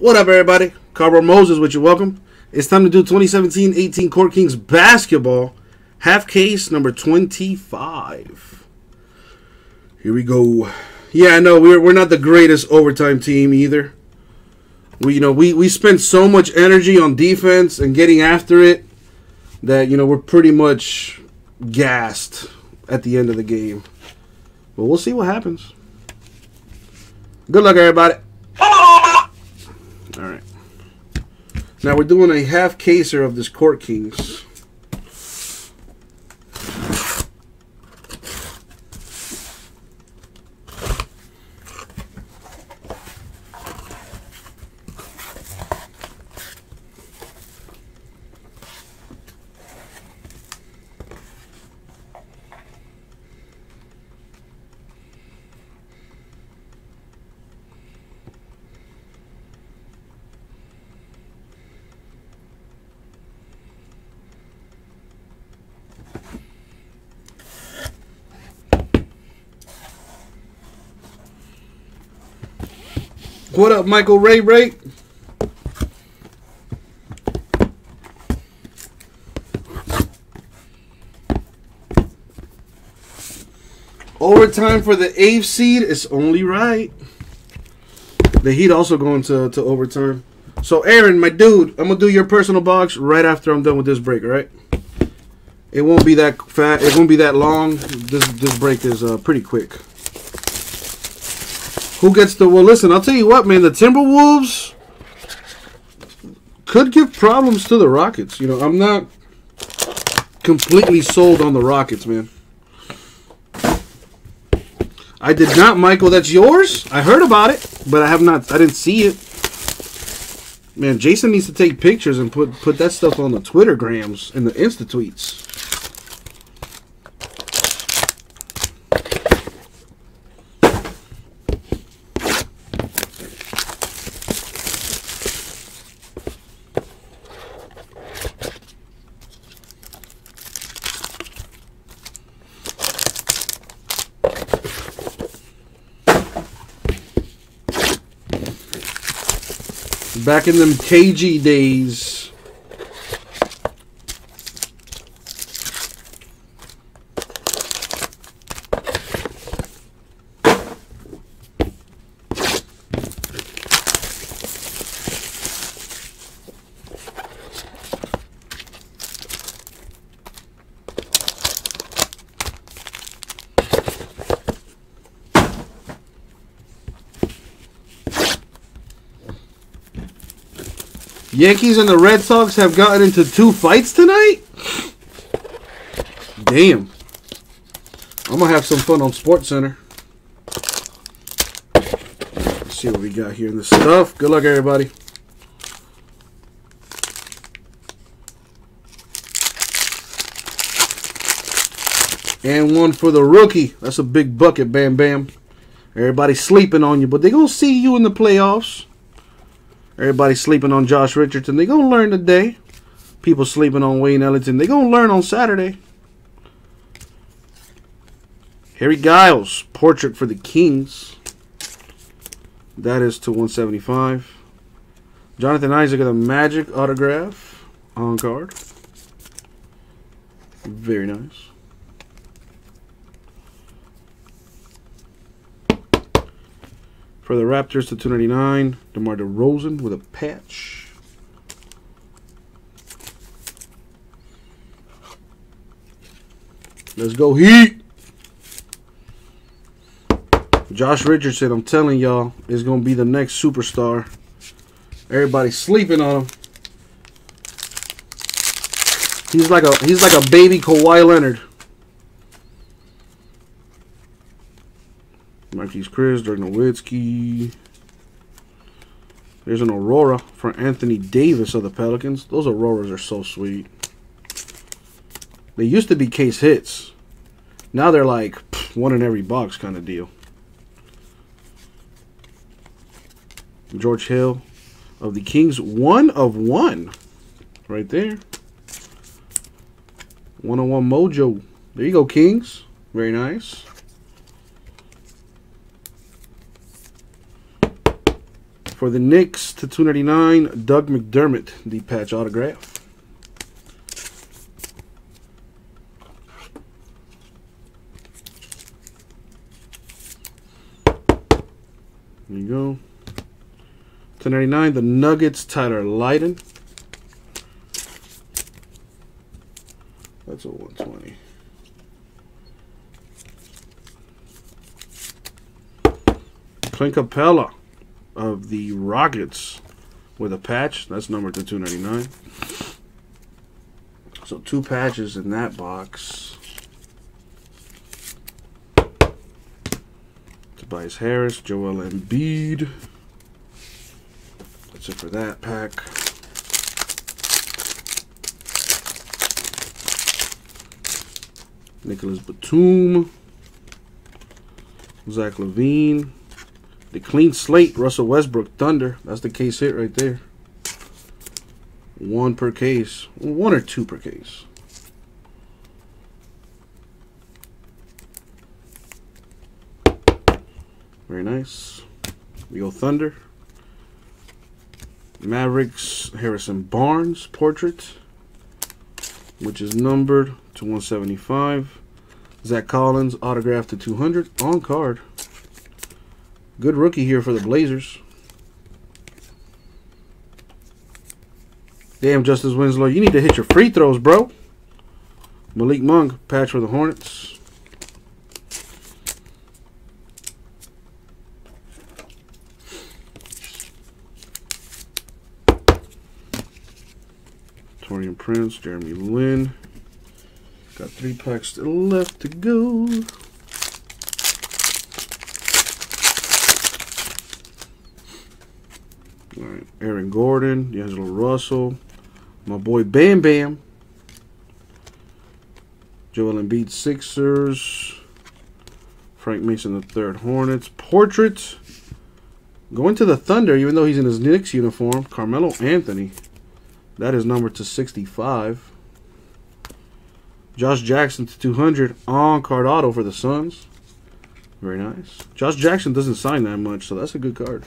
What up, everybody? Carver Moses with you. Welcome. It's time to do 2017-18 Court Kings basketball half case number 25. Here we go. Yeah, I know we're we're not the greatest overtime team either. We you know we we spend so much energy on defense and getting after it that you know we're pretty much gassed at the end of the game. But we'll see what happens. Good luck, everybody. All right. Now we're doing a half caser of this Court Kings. What up, Michael Ray Ray? Overtime for the eighth seed is only right. The Heat also going to, to overtime. So, Aaron, my dude, I'm gonna do your personal box right after I'm done with this break. All right? It won't be that fat. It won't be that long. This this break is uh, pretty quick. Who gets the well? Listen, I'll tell you what, man. The Timberwolves could give problems to the Rockets. You know, I'm not completely sold on the Rockets, man. I did not, Michael. That's yours. I heard about it, but I have not. I didn't see it. Man, Jason needs to take pictures and put put that stuff on the Twitter grams and the Insta tweets. Back in them KG days. Yankees and the Red Sox have gotten into two fights tonight? Damn. I'm going to have some fun on Sports Center. Let's see what we got here in the stuff. Good luck, everybody. And one for the rookie. That's a big bucket, Bam Bam. Everybody's sleeping on you, but they're going to see you in the playoffs. Everybody sleeping on Josh Richardson. They're gonna learn today. People sleeping on Wayne Ellington. They're gonna learn on Saturday. Harry Giles, portrait for the Kings. That is to 175. Jonathan Isaac of the Magic autograph on card. Very nice. For the Raptors to 299, DeMar DeRozan with a patch. Let's go Heat. Josh Richardson, I'm telling y'all, is going to be the next superstar. Everybody's sleeping on him. He's like a he's like a baby Kawhi Leonard. Marquese Chriss, Dirk Nowitzki. There's an Aurora for Anthony Davis of the Pelicans. Those Auroras are so sweet. They used to be case hits. Now they're like pff, one in every box kind of deal. George Hill of the Kings. One of one. Right there. One on one mojo. There you go, Kings. Very nice. For the Knicks to 299, Doug McDermott, the patch autograph. There you go. 299, the Nuggets, Tyler Lydon. That's a 120. Clint Capela of the Rockets with a patch. That's numbered to 299. So two patches in that box. Tobias Harris, Joel Embiid. That's it for that pack. Nicolas Batum. Zach LaVine. The clean slate, Russell Westbrook Thunder. That's the case hit right there. One per case. One or two per case. Very nice. We go Thunder. Mavericks Harrison Barnes portrait, which is numbered to 175. Zach Collins autographed to 200 on card. Good rookie here for the Blazers. Damn, Justice Winslow, you need to hit your free throws, bro. Malik Monk, patch for the Hornets. Taurean Prince, Jeremy Lin. Got three packs left to go. All right, Aaron Gordon, D'Angelo Russell, my boy Bam Bam, Joel Embiid Sixers, Frank Mason the third Hornets, portrait going to the Thunder, even though he's in his Knicks uniform, Carmelo Anthony. That is number to 65. Josh Jackson to 200 on card auto for the Suns. Very nice. Josh Jackson doesn't sign that much, so that's a good card.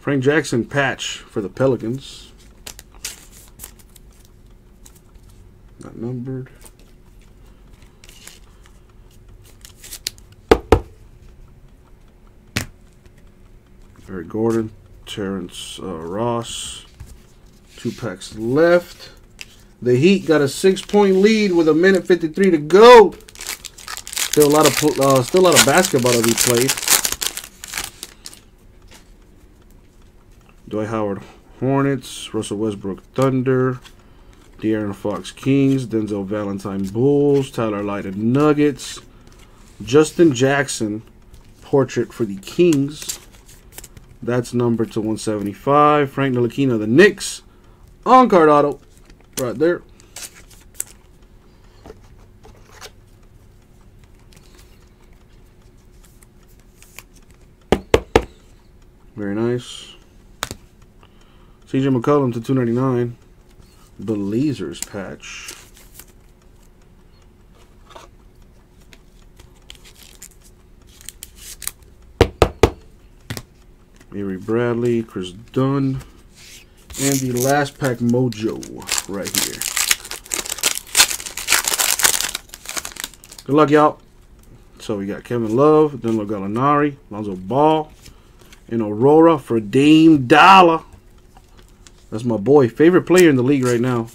Frank Jackson patch for the Pelicans. Not numbered. Eric Gordon, Terrence uh, Ross. Two packs left. The Heat got a six-point lead with a minute 53 to go. Still a lot of uh, still a lot of basketball to be played. Dwight Howard Hornets, Russell Westbrook Thunder, De'Aaron Fox Kings, Denzel Valentine Bulls, Tyler Lydon Nuggets, Justin Jackson portrait for the Kings. That's number to 175. Frank Ntilikina, the Knicks. On card auto. Right there. Very nice. CJ McCollum to 299. Blazers patch. Avery Bradley, Kris Dunn, and the last pack mojo right here. Good luck, y'all. So we got Kevin Love, Danilo Gallinari, Lonzo Ball, and Aurora for Dame Dollar. That's my boy. Favorite player in the league right now.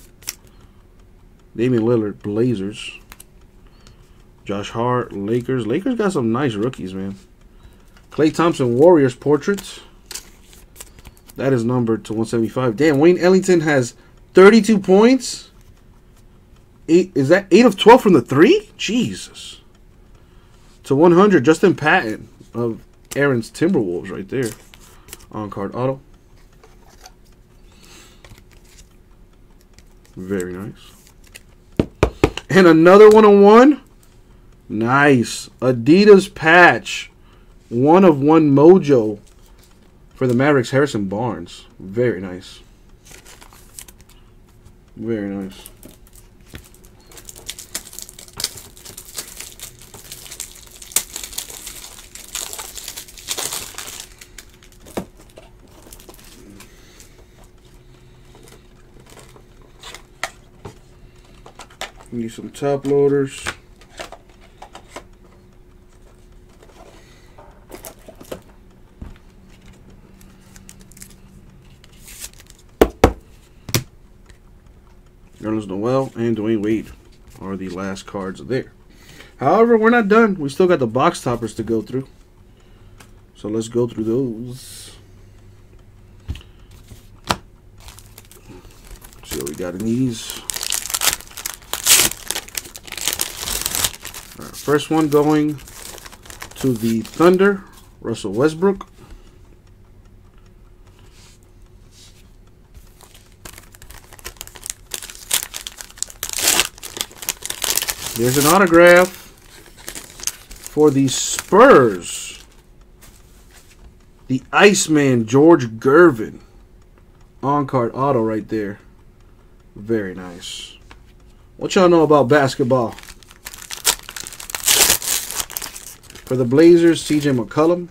Damian Lillard, Blazers. Josh Hart, Lakers. Lakers got some nice rookies, man. Klay Thompson, Warriors portraits. That is numbered to 175. Damn, Wayne Ellington has 32 points. Eight is that eight of 12 from the three? Jesus. To 100, Justin Patton of Aaron's Timberwolves right there. On card auto. Very nice. And another one on one. Nice. Adidas patch. One of one mojo for the Mavericks, Harrison Barnes. Very nice. Very nice. Need some top loaders. Nerlens Noel and Dwyane Wade are the last cards there. However, we're not done. We still got the box toppers to go through. So let's go through those. See what we got in these. First one going to the Thunder, Russell Westbrook. There's an autograph for the Spurs. The Iceman, George Gervin. On-card auto right there. Very nice. What y'all know about basketball? For the Blazers, CJ McCollum.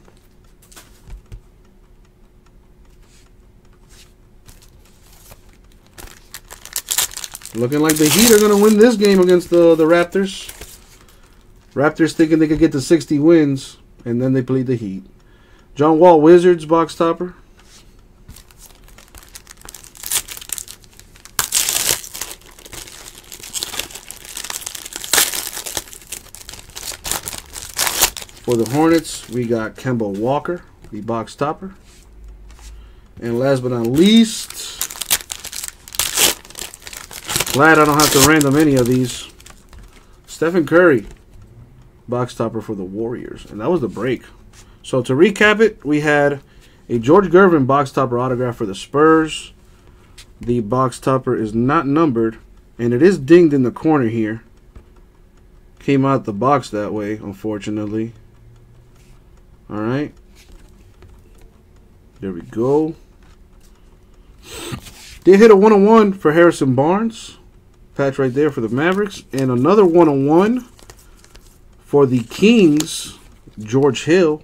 Looking like the Heat are going to win this game against the, the Raptors. Raptors thinking they could get to 60 wins, and then they play the Heat. John Wall Wizards box topper. For the Hornets, we got Kemba Walker, the box topper. And last but not least, Glad I don't have to random any of these. Stephen Curry, box topper for the Warriors. And that was the break. So to recap it, we had a George Gervin box topper autograph for the Spurs. The box topper is not numbered, and it is dinged in the corner here. Came out the box that way, unfortunately. Alright. There we go. Did hit a one-on-one for Harrison Barnes. Patch right there for the Mavericks. And another one-on-one for the Kings, George Hill.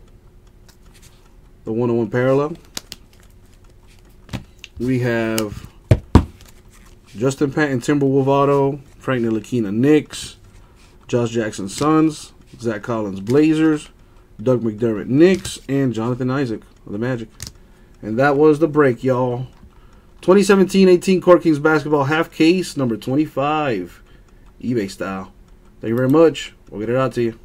The one-on-one parallel. We have Justin Patton, Timberwolf Auto, Frank Ntilikina Knicks, Josh Jackson Suns, Zach Collins Blazers, Doug McDermott Knicks, and Jonathan Isaac of the Magic. And that was the break, y'all. 2017-18 Court Kings basketball half case number 25, eBay style. Thank you very much. We'll get it out to you.